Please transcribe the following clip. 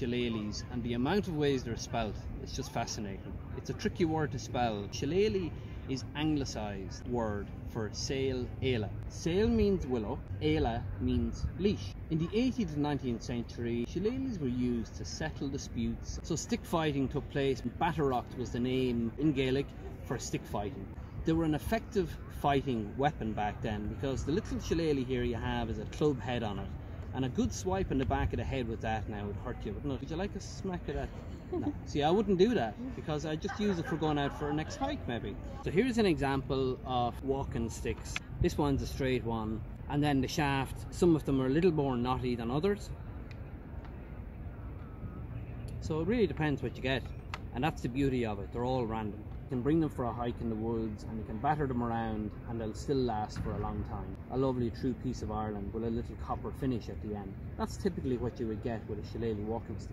shillelaghs and the amount of ways they're spelt is just fascinating. It's a tricky word to spell. Shillelagh is anglicised word for sail Aila. Sail means willow, Aila means leash. In the 18th and 19th century, shillelaghs were used to settle disputes. So stick fighting took place. Bataireacht was the name in Gaelic for stick fighting. They were an effective fighting weapon back then because the little shillelagh here you have is a club head on it and a good swipe in the back of the head with that now would hurt you, wouldn't it? Would you like a smack of that? No. See, I wouldn't do that because I just use it for going out for a next hike, maybe. So here's an example of walking sticks. This one's a straight one, and then the shaft. Some of them are a little more knotty than others. So it really depends what you get, and that's the beauty of it. They're all random You can bring them for a hike in the woods and you can batter them around and they'll still last for a long time. A lovely true piece of Ireland with a little copper finish at the end. That's typically what you would get with a shillelagh walking stick.